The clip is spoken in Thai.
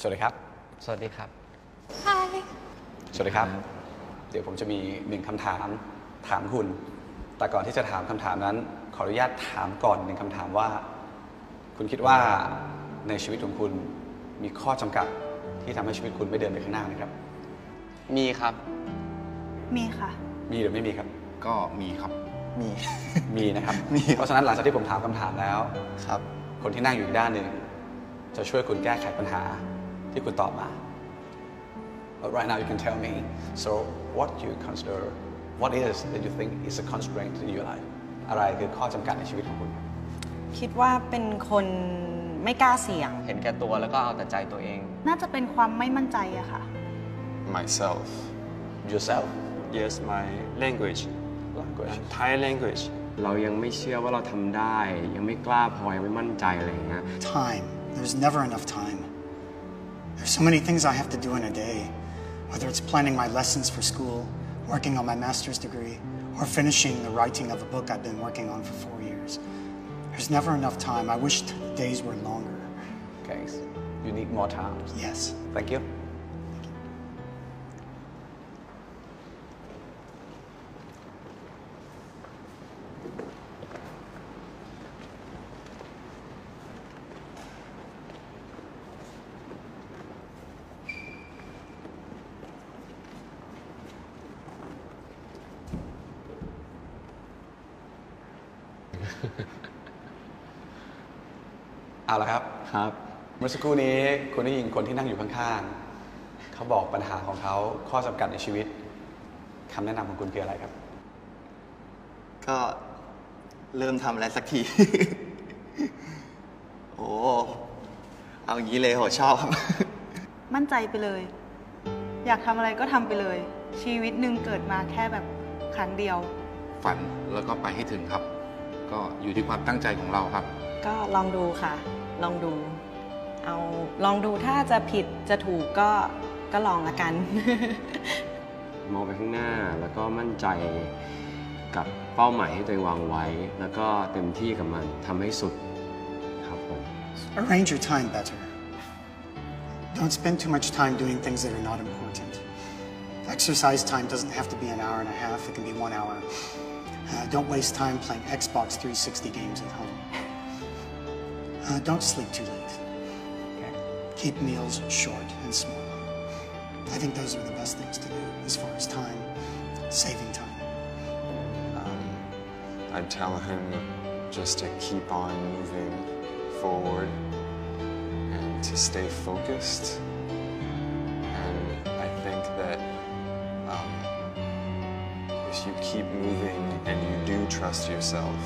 สวัสดีครับ สวัสดีครับ Hi สวัสดีครับ เดี๋ยวผมจะมีหนึ่งคำถามถามคุณ แต่ก่อนที่จะถามคำถามนั้น ขออนุญาตถามก่อนหนึ่งคำถามว่า คุณคิดว่าในชีวิตของคุณมีข้อจำกัดที่ทำให้ชีวิตคุณไม่เดินไปข้างหน้าไหมครับ มีครับ มีค่ะ มีหรือไม่มีครับ ก็มีครับ มี มีนะครับ มีครับเพราะฉะนั้นหลังจากที่ผมถามคำถามแล้ว ครับ คนที่นั่งอยู่อีกด้านหนึ่งจะช่วยคุณแก้ไขปัญหา ที่คุณตอบมา But right now you can tell me so what you consider what is that you think is a constraint in your life อะไรคือข้อจำกัดในชีวิตของคุณ คิดว่าเป็นคนไม่กล้าเสี่ยง เห็นแก่ตัวแล้วก็เอาแต่ใจตัวเอง น่าจะเป็นความไม่มั่นใจอะค่ะ myself. yourself Yes, my language, language and Thai language. เรายังไม่เชื่อว่าเราทำได้ ยังไม่กล้าพอยังไม่มั่นใจอะไรอย่างเงี้ย Time. There's never enough time. There's so many things I have to do in a day, whether it's planning my lessons for school, working on my master's degree, or finishing the writing of a book I've been working on for four years. There's never enough time. I wish days were longer. okay you need more time Yes. thank you เอาละครับ ครับ เมื่อสักครู่นี้คุณได้ยินคนที่นั่งอยู่ข้างๆ เขาบอกปัญหาของเขาข้อจำกัดในชีวิตคำแนะนำของคุณคืออะไรครับ ก็เริ่มทำอะไรสักที โอ้ เอาอย่างนี้เลยโหชอบครับ มั่นใจไปเลย อยากทำอะไรก็ทำไปเลย ชีวิตหนึ่งเกิดมาแค่แบบครั้งเดียว ฝันแล้วก็ไปให้ถึงครับ ก็อยู่ที่ความตั้งใจของเราครับ ก็ลองดูค่ะ ลองดู เอาลองดูถ้าจะผิดจะถูกก็ก็ลองละกัน มองไปข้างหน้าแล้วก็มั่นใจกับเป้าหมายที่ตัวเองวางไว้ แล้วก็เต็มที่กับมันทำให้สุดครับผม Arrange your time better. Don't spend too much time doing things that are not important. Exercise time doesn't have to be an hour and a half, it can be one hour. Uh, don't waste time playing Xbox 360 games at home. Uh, don't sleep too late. Keep meals short and small. I think those are the best things to do as far as time, saving time. Um, I'd tell him just to keep on moving forward and to stay focused. Keep moving and you do trust yourself,